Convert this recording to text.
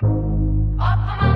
Up